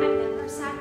I've never sat